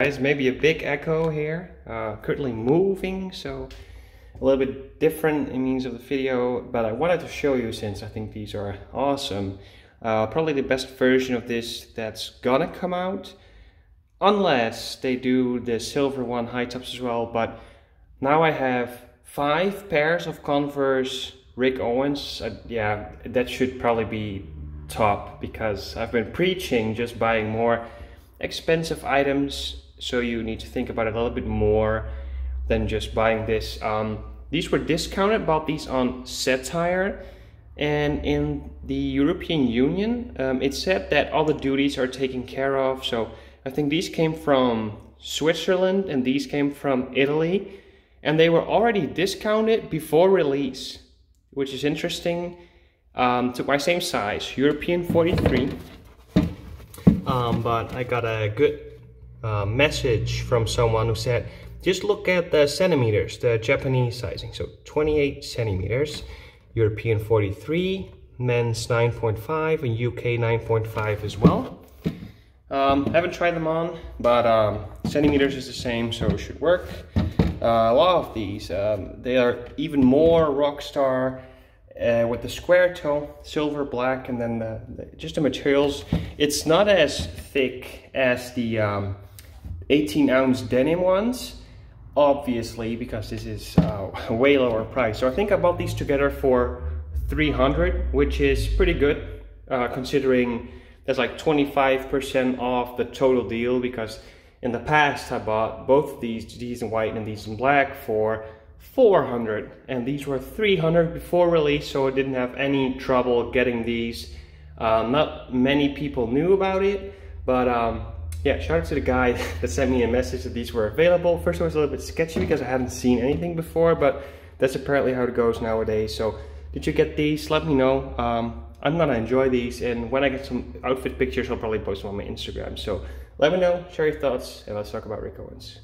Guys, maybe a big echo here, uh, currently moving, so a little bit different in means of the video, but I wanted to show you since I think these are awesome. Uh, probably the best version of this that's gonna come out, unless they do the silver one high tops as well, but now I have five pairs of Converse Rick Owens. Uh, yeah, that should probably be top because I've been preaching just buying more expensive items so you need to think about it a little bit more than just buying this. Um, these were discounted, bought these on Satire, and in the European Union, um, it said that all the duties are taken care of. So I think these came from Switzerland and these came from Italy, and they were already discounted before release, which is interesting. Um, took my same size, European 43, um, but I got a good message from someone who said, just look at the centimeters, the Japanese sizing. So 28 centimeters, European 43, men's 9.5 and UK 9.5 as well. Um, haven't tried them on, but um, centimeters is the same, so it should work. Uh, a lot of these, um, they are even more Rockstar uh, with the square toe, silver, black, and then the, the, just the materials. It's not as thick as the um, 18 ounce denim ones obviously because this is uh, way lower price. So I think I bought these together for 300 which is pretty good uh, considering there's like 25% off the total deal because in the past I bought both these these in white and these in black for 400 and these were 300 before release so I didn't have any trouble getting these. Uh, not many people knew about it but um, yeah, shout out to the guy that sent me a message that these were available. First it was a little bit sketchy because I hadn't seen anything before, but that's apparently how it goes nowadays. So did you get these? Let me know. Um, I'm gonna enjoy these and when I get some outfit pictures, I'll probably post them on my Instagram. So let me know, share your thoughts, and let's talk about Rick Owens.